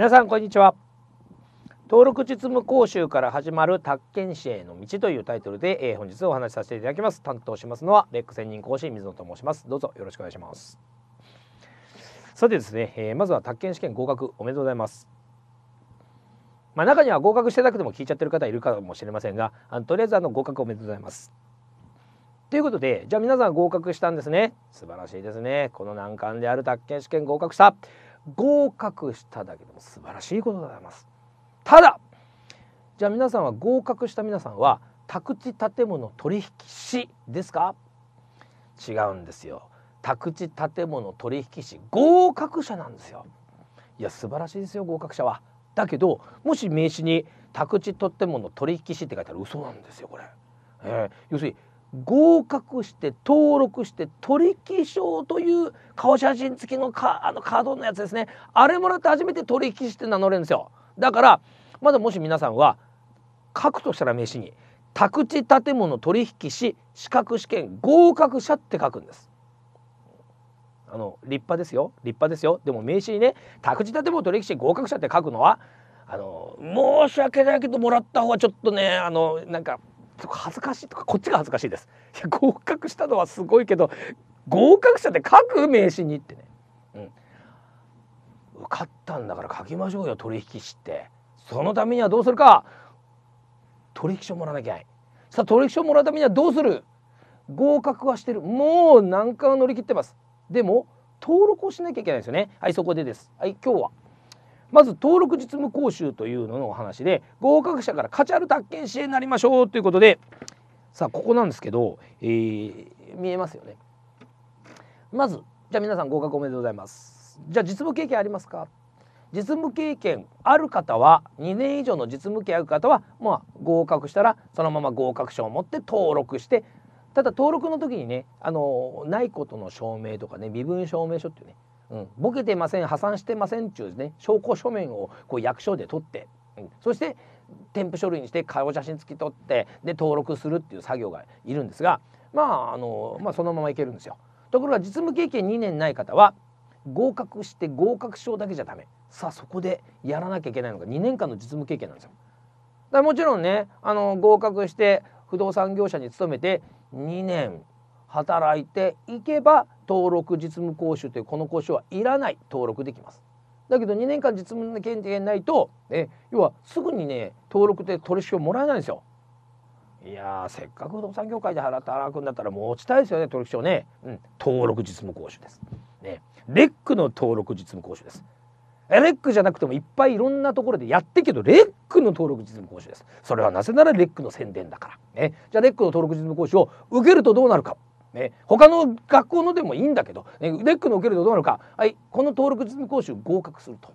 皆さんこんにちは。登録実務講習から始まる宅建士への道というタイトルで、えー、本日お話しさせていただきます。担当しますのはレック専任講師水野と申します。どうぞよろしくお願いします。さてですね、えー、まずは宅建試験合格おめでとうございます。まあ、中には合格してなくても聞いちゃってる方いるかもしれませんがあのとりあえずあの合格おめでとうございます。ということでじゃあ皆さん合格したんですね。素晴らしいですね。この難関である宅建試験合格した合格しただけでも素晴らしいことでございます。ただじゃあ皆さんは合格した皆さんは宅地建物取引士ですか？違うんですよ。宅地建物取引士合格者なんですよ。いや素晴らしいですよ合格者は。だけどもし名刺に宅地建物取引士って書いてある嘘なんですよこれ、えー、要するに合格して登録して取引証という顔写真付きのカあのカードのやつですね。あれもらって初めて取引士って名乗れるんですよ。だからまだもし皆さんは書くとしたら名刺に宅地建物取引士資格試験合格者って書くんです。あの立派ですよ。立派ですよ。でも名刺にね宅地建物取引士合格者って書くのはあの申し訳ないけどもらった方がちょっとねあのなんか恥ずかしいとかこっちが恥ずかしいです。いや合格したのはすごいけど合格者って書く名刺にってね、うん、受かったんだから書きましょうよ取引士って。そのためにはどうするか。取引書もらわなきゃいけない。さあ取引書もらうためにはどうする。合格はしてる。もう難関は乗り切ってます。でも登録をしなきゃいけないんですよね。はいそこでです。はい今日は。まず登録実務講習というののお話で合格者から価値ある宅建支援になりましょうということでさあここなんですけど、えー、見えますよね。まずじゃあ皆さん合格おめでとうございます。じゃあ実務経験ありますか？実務経験ある方は2年以上の実務経験ある方はまあ合格したらそのまま合格証を持って登録してただ登録の時にねあのないことの証明とかね身分証明書っていうねうん、ボケてません破産してませんっていうね証拠書面をこう役所で取って、うん、そして添付書類にして顔写真付き取ってで登録するっていう作業がいるんですがまああの、まあ、そのままいけるんですよ。ところが実務経験2年ない方は合格して合格証だけじゃダメさあそこでやらなきゃいけないのが2年間の実務経験なんですよ。だもちろんねあの合格して不動産業者に勤めて2年働いていけば登録実務講習というこの講習はいらない登録できます。だけど2年間実務の経験ないと、え要はすぐにね登録で取引をもらえないんですよ。いやせっかく不動産業界で払って働くんだったら持ちたいですよね取引証ね、うん、登録実務講習です。ね、レックの登録実務講習です。レックじゃなくてもいっぱいいろんなところでやってけどレックの登録実務講習です。それはなぜならレックの宣伝だから。ね、じゃあレックの登録実務講習を受けるとどうなるか。ね、他の学校のでもいいんだけど、ね、レックの受けるとどうなるか、はい、この登録実務講習合格すると。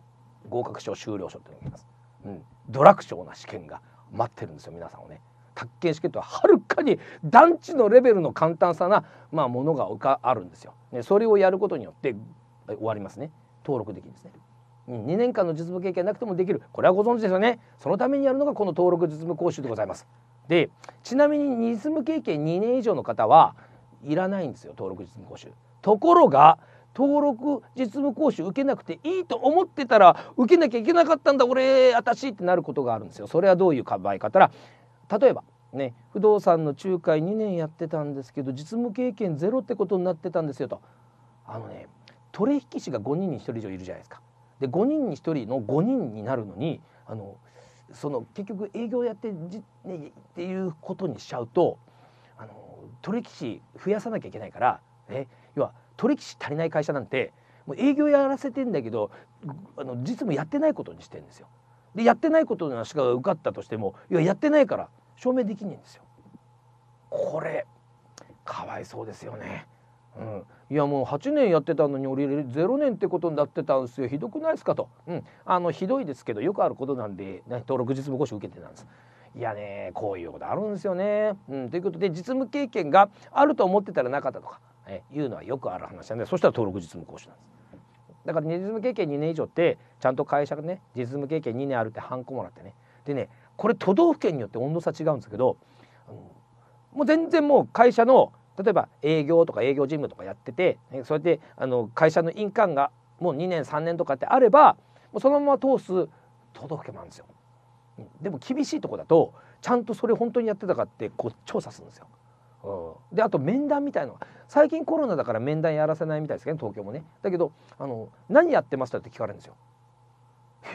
合格証修了書っていうのがあります、うん、ドラクショーな試験が待ってるんですよ皆さんをね。宅建試験とははるかに団地のレベルの簡単さな、まあ、ものがあるんですよ、ね、それをやることによって終わりますね。登録できるんですね。2年間の実務経験なくてもできる。これはご存知ですよね。そのためにやるのがこの登録実務講習でございます。でちなみに実務経験2年以上の方はいらないんですよ登録実務講習。ところが登録実務講習受けなくていいと思ってたら受けなきゃいけなかったんだ俺私ってなることがあるんですよ。それはどういう場合かたら例えばね不動産の仲介2年やってたんですけど実務経験ゼロってことになってたんですよと。あのね取引士が5人に1人以上いるじゃないですか。で5人に1人の5人になるのにあのその結局営業やってじ、ね、っていうことにしちゃうと取引士増やさなきゃいけないから、ね、要は取引士足りない会社なんてもう営業やらせてんだけどあの実務やってないことにしてんですよ。でやってないことのしか受かったとしてもいややってないから証明できないんですよ。これかわいそうですよね。うん、いやもう8年やってたのに俺0年ってことになってたんですよひどくないですかと、うん、あのひどいですけどよくあることなんで、ね、登録実務講習受けてたんです。いやねこういうことあるんですよね。うん、ということで実務経験があると思ってたらなかったとか、えいうのはよくある話なんでそしたら登録実務講師なんです。だからね実務経験2年以上ってちゃんと会社がね実務経験2年あるってハンコもらってねでねこれ都道府県によって温度差違うんですけど、もう全然もう会社の例えば営業とか営業事務とかやっててそうやってあの会社の印鑑がもう2年3年とかってあればもうそのまま通す都道府県もあるんですよ。でも厳しいとこだとちゃんとそれ本当にやってたかってこう調査するんですよ。うん、であと面談みたいの最近コロナだから面談やらせないみたいですけど、ね、東京もねだけどあの何やってましたって聞かれるんですよ。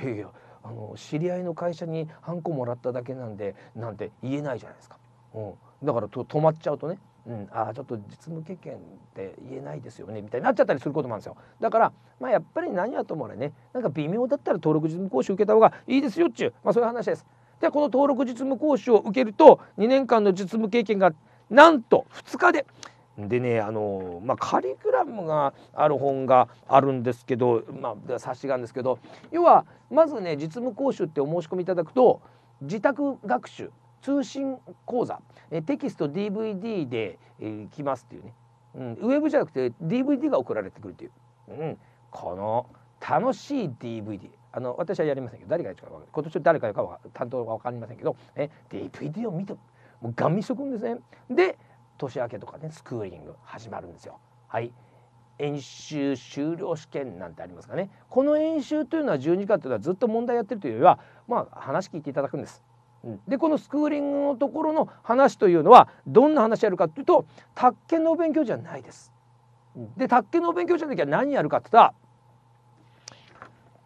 いやいやあの知り合いの会社にハンコもらっただけなんでなんて言えないじゃないですか。うん、だからと止まっちゃうとねうん、ああちょっと実務経験って言えないですよねみたいになっちゃったりすることもあるんですよ。だからまあやっぱり何やともあれねなんか微妙だったら登録実務講習受けた方がいいですよっちゅう、まあ、そういう話です。でこの登録実務講習を受けると2年間の実務経験がなんと2日ででねあの、まあ、カリキュラムがある本があるんですけど、まあ、冊子があるんですけど要はまずね実務講習ってお申し込みいただくと自宅学習通信講座。えテキスト DVD で、えー、来ますっていうね、うん、ウェブじゃなくて DVD が送られてくるっていう、うん、この楽しい DVD あの私はやりませんけど誰がやるか今年誰かやるか担当は分かりませんけどえ DVD を見てもうガン見しとくんですね。で年明けとかねスクーリング始まるんですよ。はい。演習修了試験なんてありますかね。この演習というのは12課というのはずっと問題やってるというよりはまあ話聞いていただくんです。でこのスクーリングのところの話というのはどんな話やるかというと宅建のお勉強じゃないです。で宅建のお勉強じゃなきゃ何やるかって言ったら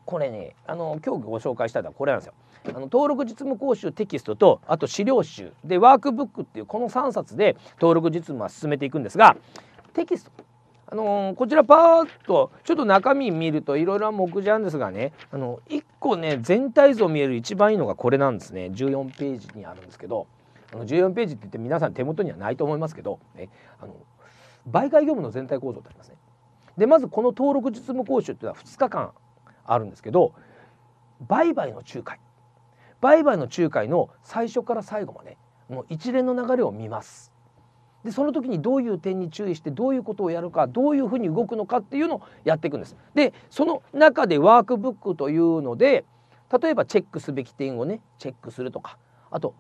これねあの今日ご紹介したいのはこれなんですよ。あの登録実務講習テキストとあと資料集でワークブックっていうこの3冊で登録実務は進めていくんですがテキストあのー、こちらパーッとちょっと中身見るといろいろな目次あるんですがねあの1個ね全体像見える一番いいのがこれなんですね14ページにあるんですけどあの14ページって言って皆さん手元にはないと思いますけど、ね、あの媒介業務の全体構造ってありますね。でまずこの登録実務講習っていうのは2日間あるんですけど売買の仲介売買の仲介の最初から最後までもう一連の流れを見ます。でその時にどういう点に注意してどういうことをやるかどういうふうに動くのかっていうのをやっていくんです。でその中でワークブックというので例えばチェックすべき点をねチェックするとかあと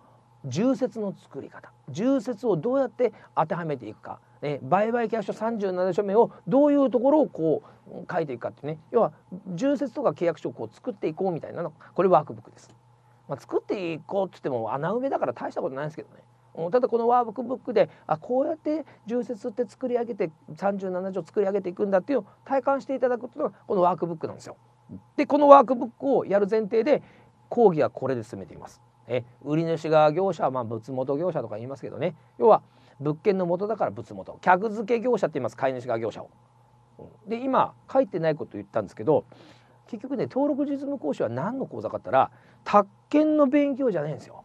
重説の作り方重説をどうやって当てはめていくか、ね、売買契約書37書目をどういうところをこう書いていくかってね要は重説とか契約書をこう作っていこうみたいなのこれワークブックです。まあ、作っていこうって言っても穴埋めだから大したことないんですけどねただこのワークブックであこうやって重説って作り上げて37条作り上げていくんだっていうのを体感していただくことがこのワークブックなんですよ。でこのワークブックをやる前提で講義はこれで進めています。え売り主側業者はまあ物元業者とか言いますけどね要は物件の元だから物元客付け業者って言います買い主側業者を。で今書いてないこと言ったんですけど結局ね登録実務講師は何の講座かったら宅建の勉強じゃないんですよ。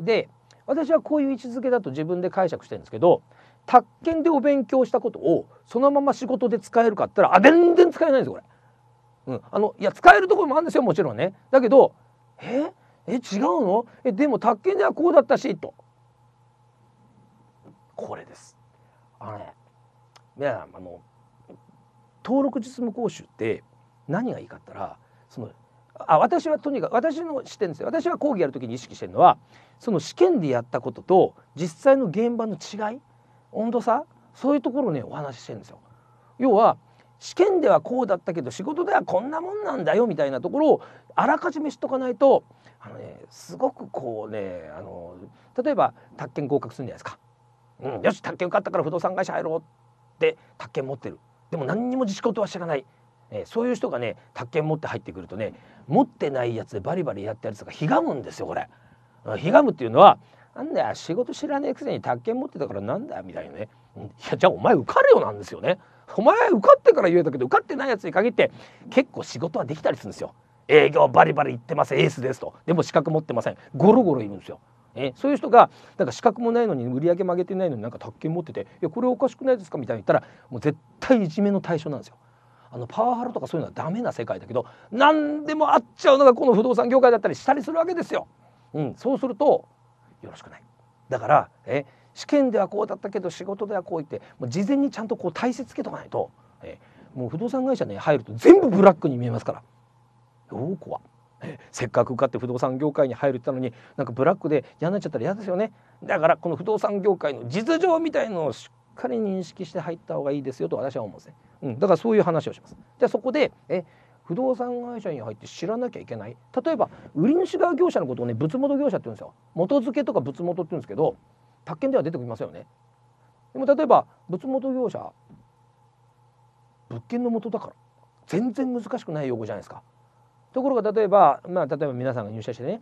で私はこういう位置づけだと自分で解釈してるんですけど宅建でお勉強したことをそのまま仕事で使えるかって言ったらあ全然使えないんですよこれ。うん、あのいや使えるところもあるんですよもちろんね。だけどえ？え違うの？えでも宅建ではこうだったしと。これです。あのねいやあの登録実務講習って何がいいかったらそのあ私はとにかく私の視点ですよ私は講義やる時に意識してるのはその試験でやったことと実際の現場の違い温度差そういうところをねお話ししてるんですよ。要は試験ではこうだったけど仕事ではこんなもんなんだよみたいなところをあらかじめしとかないとあの、ね、すごくこうねあの例えば宅建合格するんじゃないですか。うん、よし宅建受かったから不動産会社入ろうって宅建持ってるでも何にも自仕事は知らないえー、そういう人がね宅建持って入ってくるとね持ってないやつでバリバリやったやつがひがむんですよこれ。ひがむっていうのはなんだよ仕事知らねえくせに宅建持ってたからなんだよみたいなねいやじゃあお前受かれよなんですよねお前受かってから言えたけど受かってないやつに限って結構仕事はできたりするんですよ営業バリバリ行ってますエースですとでも資格持ってませんゴロゴロいるんですよえそういう人がなんか資格もないのに売り上げも上げてないのになんか宅建持ってて「いやこれおかしくないですか?」みたいに言ったらもう絶対いじめの対象なんですよ。あのパワハラとかそういうのはダメな世界だけど何でもあっちゃうのがこの不動産業界だったりしたりするわけですよ。うん、そうするとよろしくない。だからえ試験ではこうだったけど仕事ではこう言ってもう事前にちゃんとこう体制つけとかないとえもう不動産会社に入ると全部ブラックに見えますから。よ怖せっかく受かって不動産業界に入るって言ったのになんかブラックで嫌になっちゃったら嫌ですよねだからこの不動産業界の実情みたいのをしっかり認識して入った方がいいですよと私は思うんですね。うん、だからそういう話をします。じゃあそこでえ不動産会社に入って知らなきゃいけない？例えば売り主側業者のことをね物元業者って言うんですよ。元付けとか物元って言うんですけど宅建では出てきますよね。でも例えば物元業者物件の元だから全然難しくない用語じゃないですか。ところが例えばまあ例えば皆さんが入社してね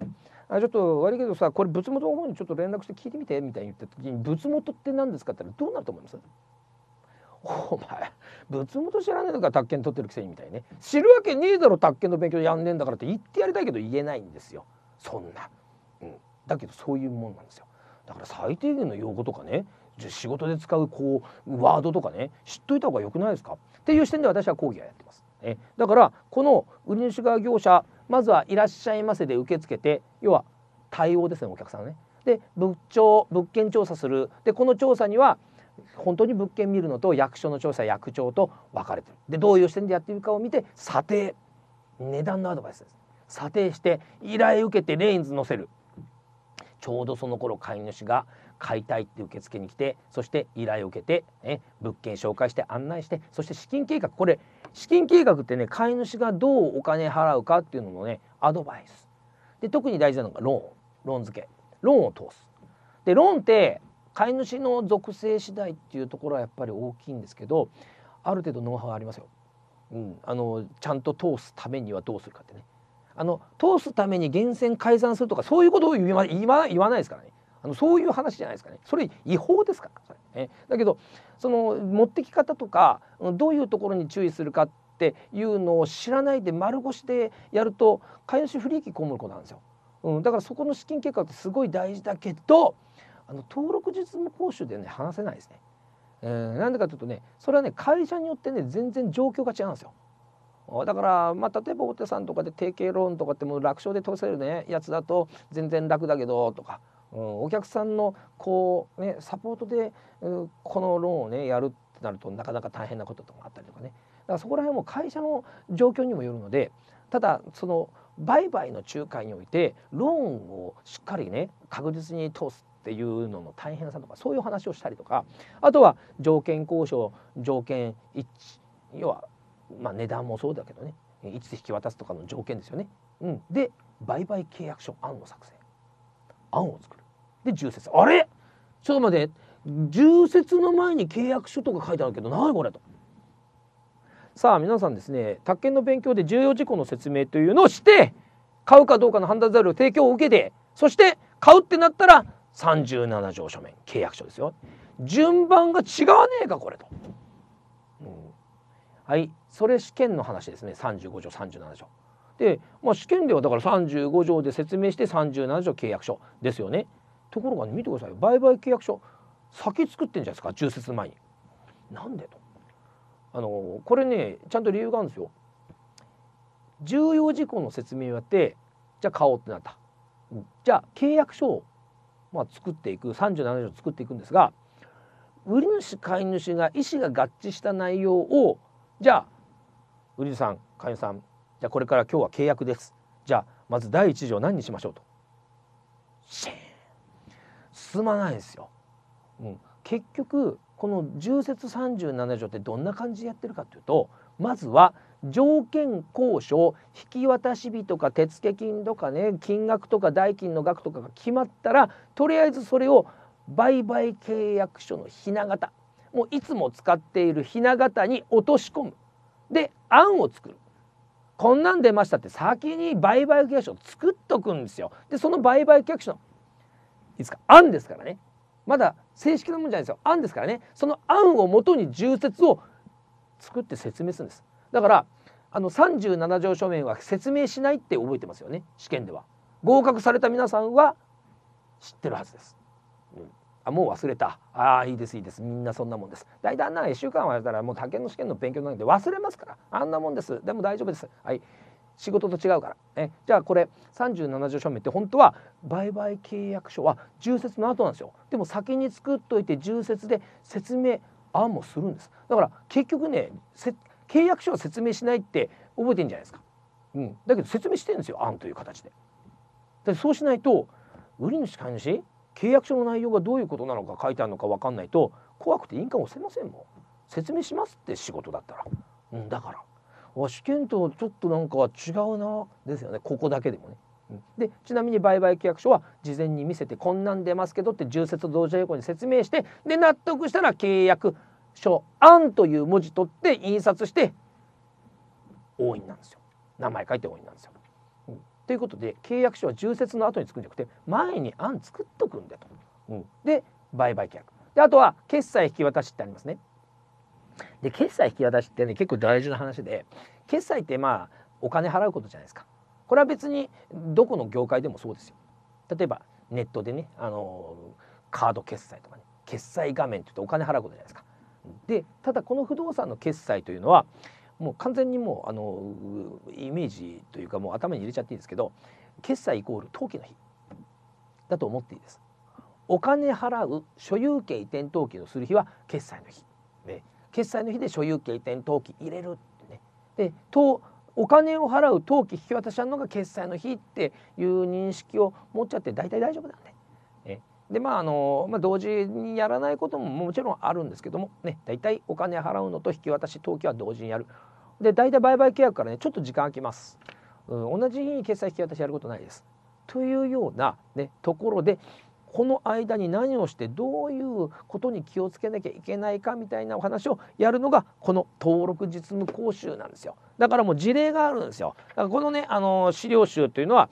あちょっと悪いけどさこれ物元の方にちょっと連絡して聞いてみてみたいに言った時に物元って何ですかって言ったらどうなると思います？お前物元知らねえのか宅建取ってるくせにみたいね。知るわけねえだろ宅建の勉強やんねえんだからって言ってやりたいけど言えないんですよ。そんな、うん、だけどそういうもんなんですよ。だから最低限の用語とかね仕事で使うこうワードとかね知っといた方がよくないですか？っていう視点で私は講義はやってます。ね、だからこの売り主側業者まずはいらっしゃいませで受け付けて要は対応ですねお客さんね。で物調物件調査する。でこの調査には本当に物件見るのと役所の調査役長と分かれてる。でどういう視点でやってるかを見て査定値段のアドバイスです。査定して依頼受けてレインズ載せる。ちょうどその頃飼い主が買いたいって受付に来てそして依頼を受けて、ね、物件紹介して案内してそして資金計画。これ資金計画ってね飼い主がどうお金払うかっていうののねアドバイス。で特に大事なのがローン。ローン付け。ローンを通す。でローンって飼い主の属性次第っていうところはやっぱり大きいんですけどある程度ノウハウありますよ、うん、あのちゃんと通すためにはどうするかってね。あの通すために源泉改ざんするとかそういうことを言わ言わ言わないですからね。あのそういう話じゃないですかね。それ違法ですから。それ、ね、だけどその持ってき方とかどういうところに注意するかっていうのを知らないで丸腰でやると飼い主不利益被ることなんですよ、うん、だからそこの資金計画ってすごい大事だけどあの登録実務講習でね話せないですね。えー、なんでかというとねそれはね会社によってね全然状況が違うんですよ。だから、まあ、例えば大手さんとかで提携ローンとかってもう楽勝で通せるねやつだと全然楽だけどとか、うん、お客さんのこうねサポートで、うん、このローンをねやるってなるとなかなか大変なこととかあったりとかねだからそこら辺も会社の状況にもよるのでただその売買の仲介においてローンをしっかりね確実に通すっていうのの大変さとかそういう話をしたりとかあとは条件交渉条件一致要はまあ値段もそうだけどねいつ引き渡すとかの条件ですよね。うん、で売買契約書案の作成。案を作る。で重説。あれ？ちょっと待って。重説の前に契約書とか書いてあるけど何これと。さあ皆さんですね宅建の勉強で重要事項の説明というのをして買うかどうかの判断材料提供を受けてそして買うってなったら37条書面契約書ですよ。順番が違わねえかこれと、うん、はい。それ試験の話ですね。35条37条で、まあ、試験ではだから35条で説明して37条契約書ですよね。ところがね見てください売買契約書先作ってんじゃないですか。重説前に。なんでと。あのこれねちゃんと理由があるんですよ。重要事項の説明をやってじゃあ買おうってなった。じゃあ契約書をまあ、作っていく37条作っていくんですが売り主買い主が意思が合致した内容をじゃあ売り主さん買い主さんじゃあこれから今日は契約です。じゃあまず第一条何にしましょうと。進まないですよ、うん、結局この重説37条ってどんな感じでやってるかというとまずは条件交渉引き渡し日とか手付金とかね金額とか代金の額とかが決まったらとりあえずそれを売買契約書のひな形もういつも使っているひな形に落とし込む。で案を作る。こんなん出ましたって先に売買契約書を作っとくんですよ。でその売買契約書のいつか案ですからね。まだ正式なもんじゃないですよ。案ですからね。その案をもとに重説を作って説明するんです。だからあの37条書面は説明しないって覚えてますよね試験では。合格された皆さんは知ってるはずです、うん、あもう忘れた。ああいいですいいです。みんなそんなもんです。大体あんな1週間はやったらもう他県の試験の勉強なんで忘れますから。あんなもんです。でも大丈夫です。はい。仕事と違うから。えじゃあこれ37条書面って本当は売買契約書は重説の後なんですよ。でも先に作っといて重説で説明案もするんです。だから結局ね契約書は説明しないって覚えてんじゃないですか。うん、だけど説明してるんですよ案という形で。でそうしないと売り主買い主契約書の内容がどういうことなのか書いてあるのか分かんないと怖くて印鑑押せませんもん説明しますって仕事だったら、うん、だから試験とちょっとなんか違うなですよねここだけでもね。でちなみに売買契約書は事前に見せてこんなん出ますけどって重説同時並行に説明してで納得したら契約書「案」という文字取って印刷して押印なんですよ名前書いて押印なんですよ。うん、ということで契約書は重説の後に作るんじゃなくて前に案作っとくんだと。うん、で売買契約であとは決済引き渡しってありますね。で決済引き渡しってね結構大事な話で決済ってまあお金払うことじゃないですか。これは別にどこの業界でもそうですよ。例えばネットでねあのカード決済とかね決済画面って言ってお金払うことじゃないですか。でただこの不動産の決済というのはもう完全にもうあのイメージというかもう頭に入れちゃっていいですけど決済イコール登記の日だと思っていいです。お金払う所有権移転登記をする日は決済の日。で決済の日で所有権移転登記入れるってね。でとお金を払う登記引き渡しあるのが決済の日っていう認識を持っちゃって大体大丈夫なんで。でまああの、まあ、同時にやらないことももちろんあるんですけどもね大体お金払うのと引き渡し登記は同時にやる。で大体売買契約からねちょっと時間空きます。うん、同じ日に決済引き渡しやることないです。というような、ね、ところでこの間に何をしてどういうことに気をつけなきゃいけないかみたいなお話をやるのがこの登録実務講習なんですよ。だからもう事例があるんですよ。だからこのねあの資料集というのは、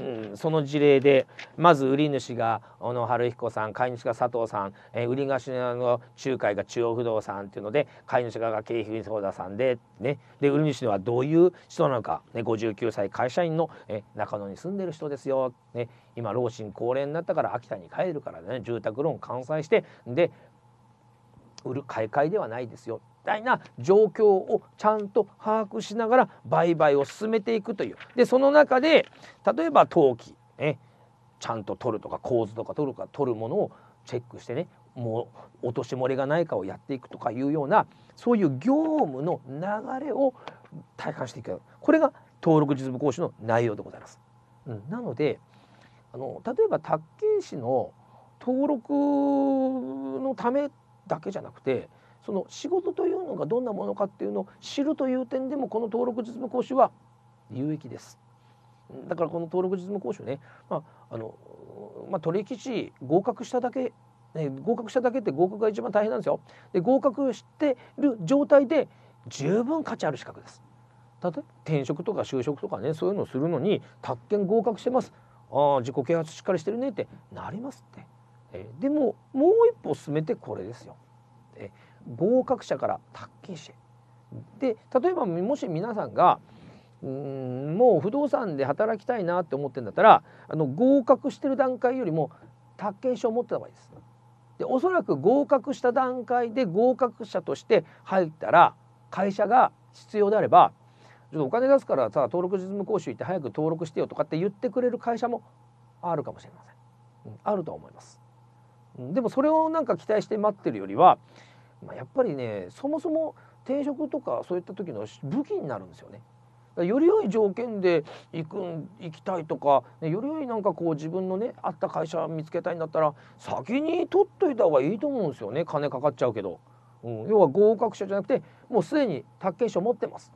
うん、その事例でまず売り主が小野晴彦さん買い主が佐藤さん、えー、売り主の仲介が中央不動産っていうので買い主側が経費相談さんで,、ね、で売り主はどういう人なのか、ね、59歳会社員の、え中野に住んでる人ですよ、ね、今老人高齢になったから秋田に帰るからね住宅ローン完済してで売る買い替えではないですよ。たいな状況をちゃんと把握しながら売買を進めていくという。でその中で例えば登記ねちゃんと取るとか構図とか取るか取るものをチェックしてねもう落とし漏れがないかをやっていくとかいうようなそういう業務の流れを体感していく。これが登録実務講師の内容でございます。うん、なのであの例えば宅建士の登録のためだけじゃなくてその仕事というのがどんなものかっていうのを知るという点でもこの登録実務講習は有益です。だからこの登録実務講習ね、まああのまあ、取引士合格しただけ、ね、合格しただけって合格が一番大変なんですよ。で合格してる状態で十分価値ある資格です。例えば転職とか就職とかねそういうのをするのに宅建合格してますああ自己啓発しっかりしてるねってなりますって。えでももう一歩進めてこれですよ。え合格者から宅建士で例えばもし皆さんがうんもう不動産で働きたいなって思ってんだったらあの合格してる段階よりも宅建証を持ってた方がいいです。でおそらく合格した段階で合格者として入ったら会社が必要であればちょっとお金出すからさ登録実務講習行って早く登録してよとかって言ってくれる会社もあるかもしれません。うん、あると思います。でもそれをなんか期待して待ってるよりはまあ、やっぱりねそもそも転職とかそういった時の武器になるんですよね。より良い条件で行く行きたいとか、ね、より良いなんかこう自分のねあった会社見つけたいんだったら先に取っといた方がいいと思うんですよね金かかっちゃうけど、うん、要は合格者じゃなくてもうすでに宅建証持ってます。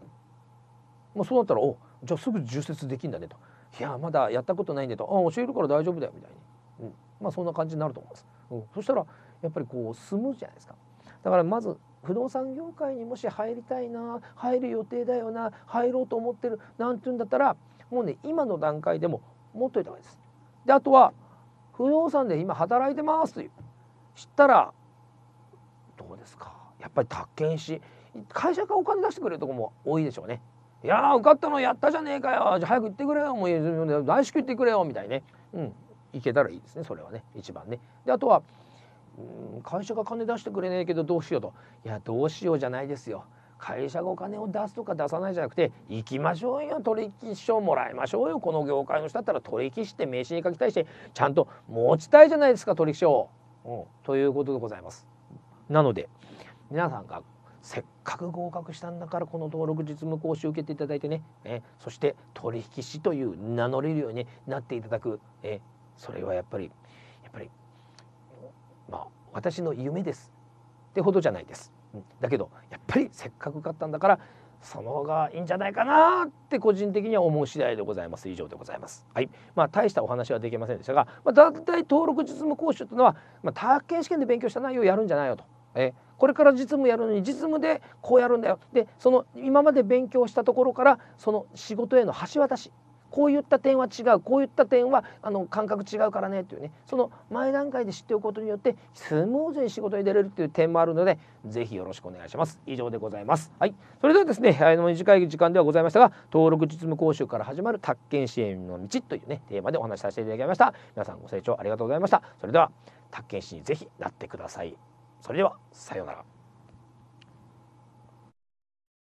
まあ、そうなったらおじゃあすぐ充設できんだねといやまだやったことないんでとあ教えるから大丈夫だよみたいに、うん、まあそんな感じになると思います。うん、そしたらやっぱりこうスムーズじゃないですか。だからまず不動産業界にもし入りたいな入る予定だよな入ろうと思ってるなんて言うんだったらもうね今の段階でも持っといた方がいいです。であとは不動産で今働いてますという。知ったらどうですか？やっぱり宅建士会社がお金出してくれるとこも多いでしょうね。いや受かったのやったじゃねえかよ。じゃ早く行ってくれよ。もう大至急行ってくれよ。みたいね。うん。行けたらいいですねそれはね。一番ね。であとは会社が金出してくれねえけどどうしようと。いやどうしようじゃないですよ。会社がお金を出すとか出さないじゃなくて行きましょうよ。取引証もらいましょうよ。この業界の人だったら取引して名刺に書きたいしちゃんと持ちたいじゃないですか取引証、うん、ということでございます。なので皆さんがせっかく合格したんだからこの登録実務講習受けていただいてね、えそして取引士という名乗れるようになっていただく、えそれはやっぱりやっぱりまあ私の夢ですってほどじゃないです。だけどやっぱりせっかく買ったんだからその方がいいんじゃないかなって個人的には思う次第でございます。以上でございます。はい。まあ大したお話はできませんでしたが、まあ、だいたい登録実務講習というのは、まあ、宅建試験で勉強した内容をやるんじゃないよと。えこれから実務やるのに実務でこうやるんだよ。でその今まで勉強したところからその仕事への橋渡し。こういった点は違うこういった点はあの感覚違うからねというね。その前段階で知っておくことによってスムーズに仕事に出れるっていう点もあるのでぜひよろしくお願いします。以上でございます。はい。それではですねあの短い時間ではございましたが登録実務講習から始まる宅建支援の道というねテーマでお話しさせていただきました。皆さんご清聴ありがとうございました。それでは宅建士にぜひなってください。それではさようなら。